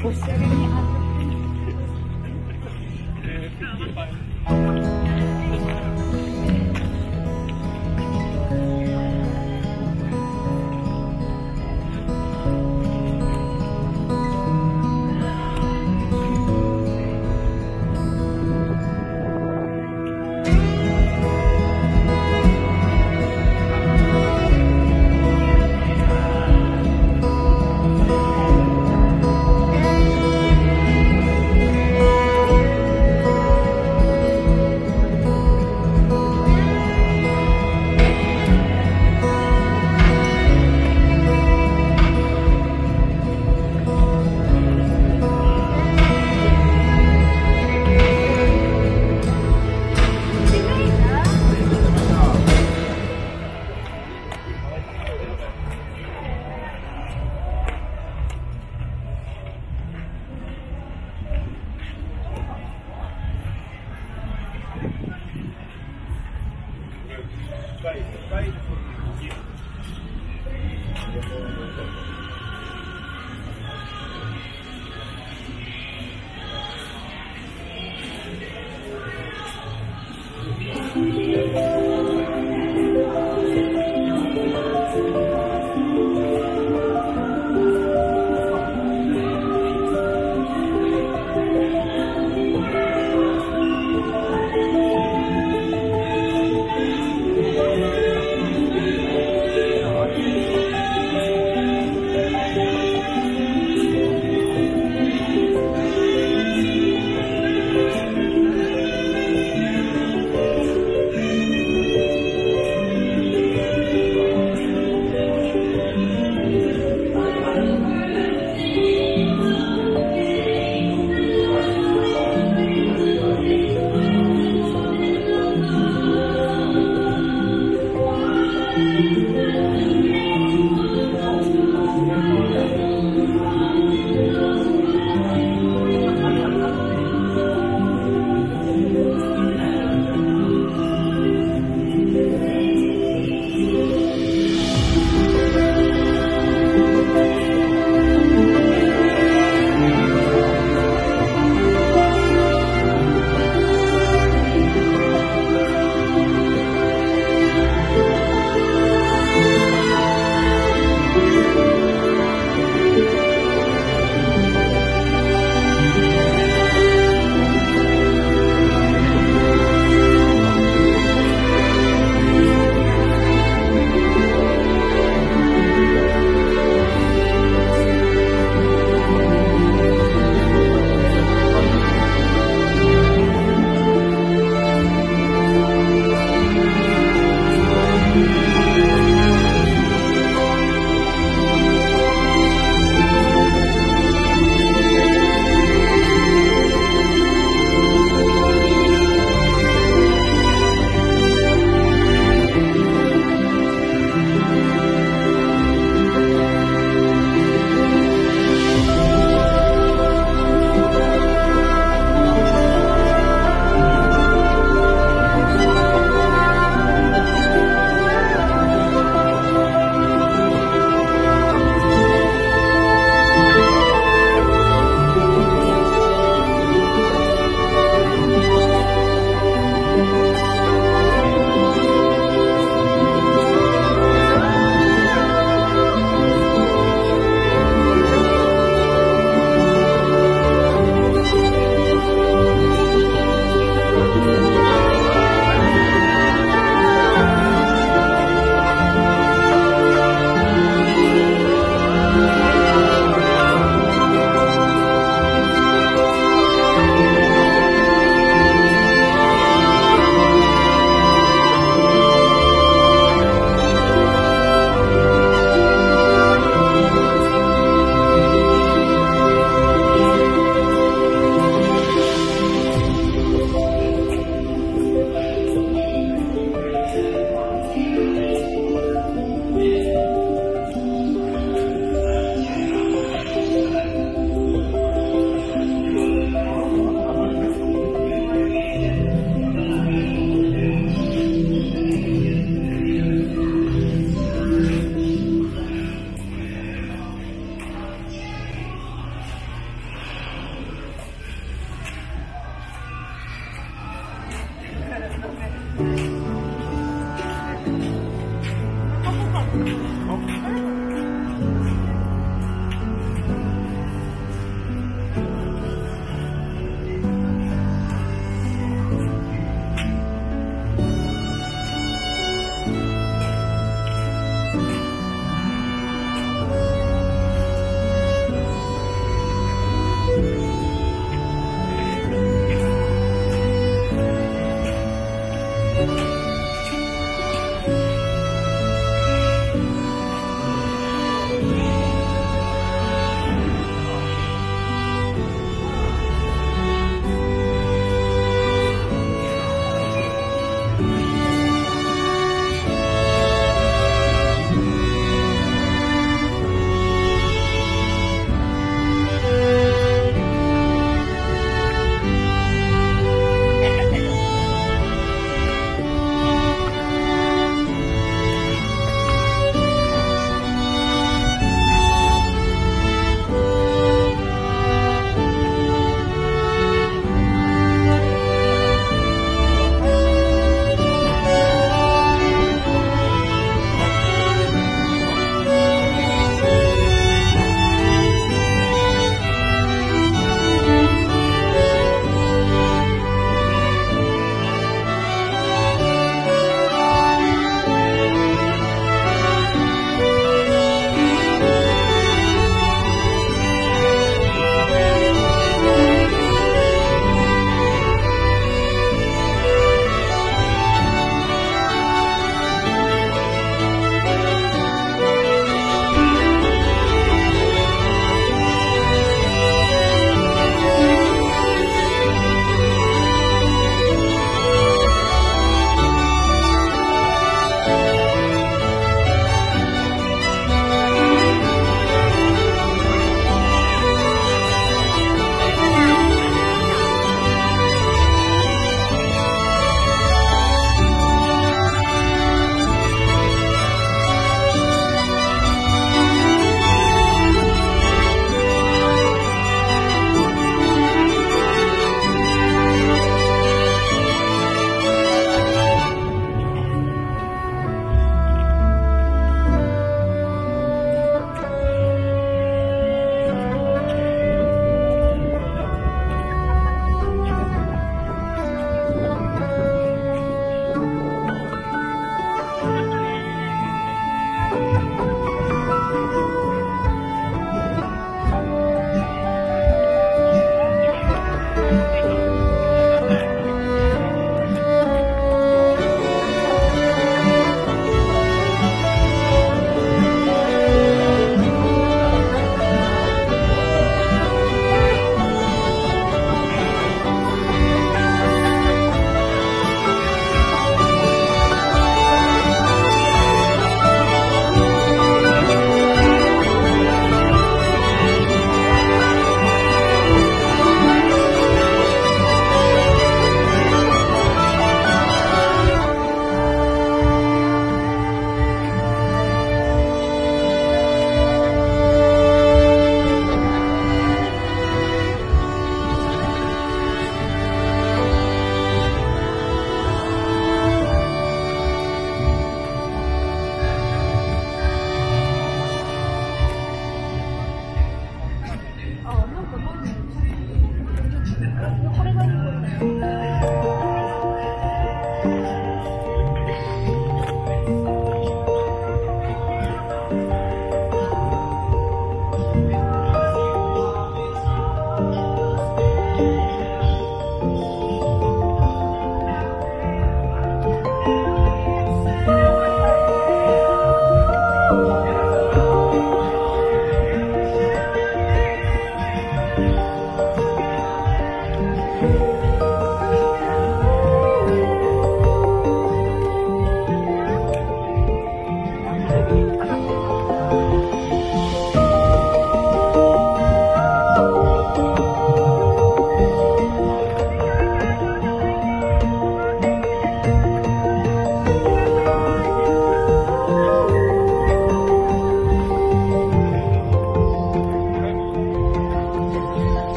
força.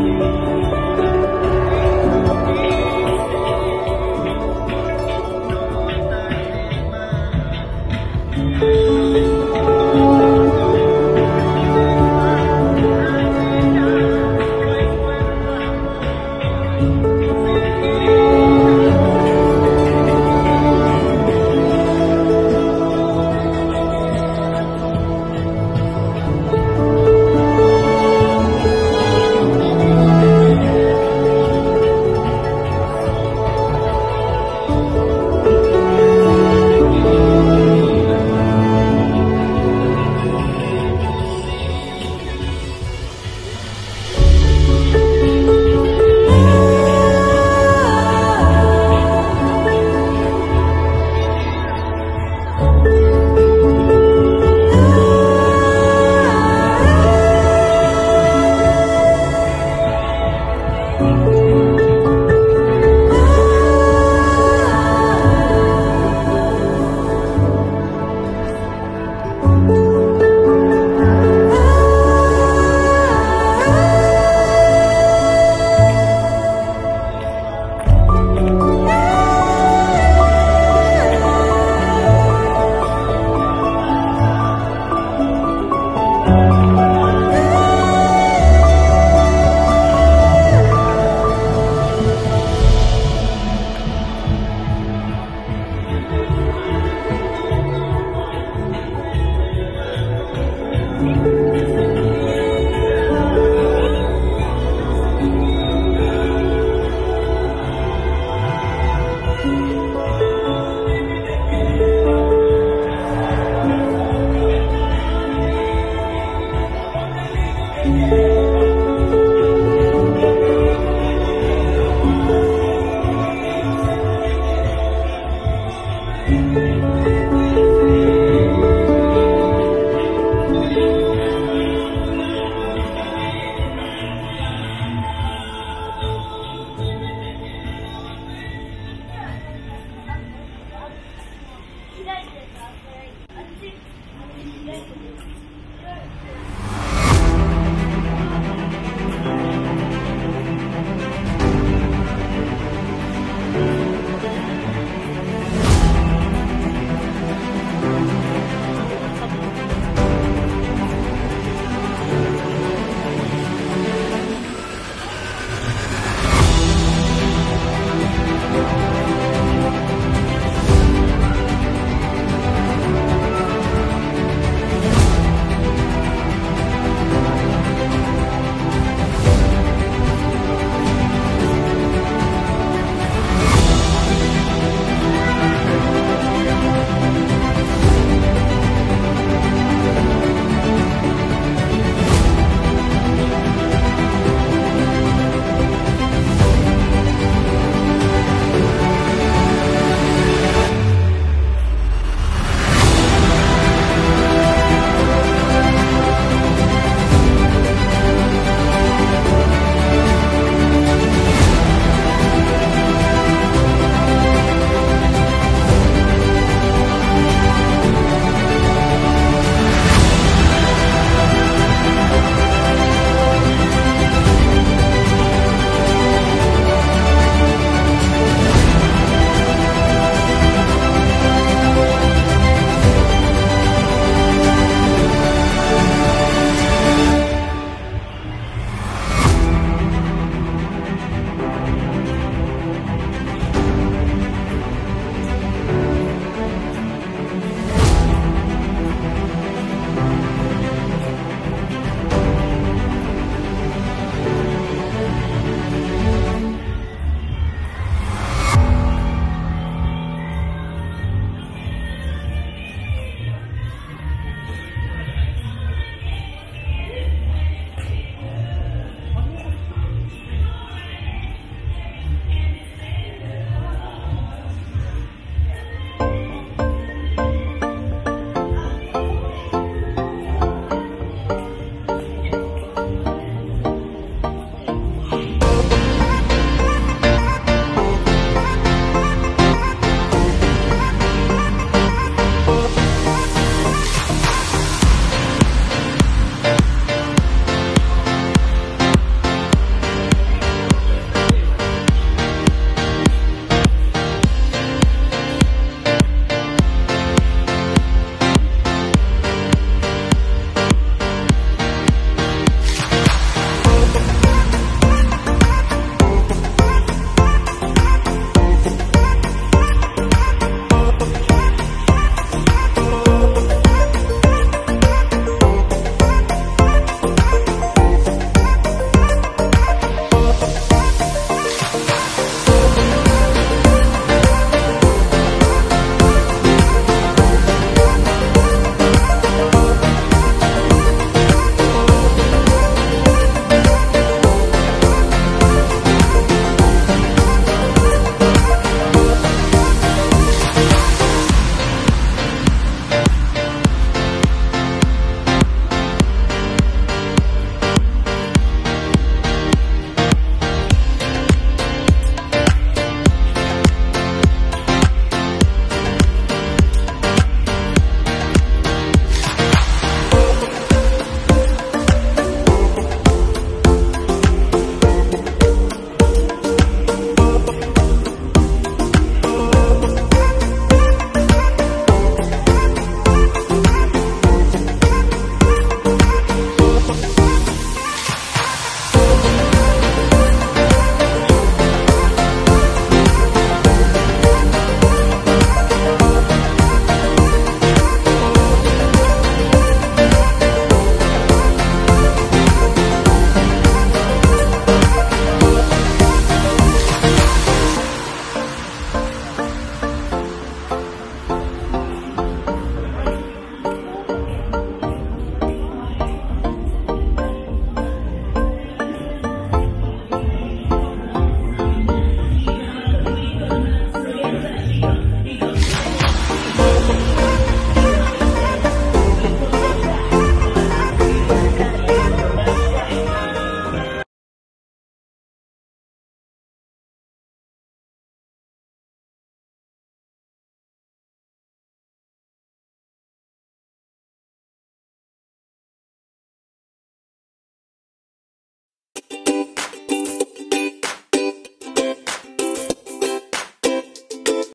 Thank you.